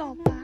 走吧。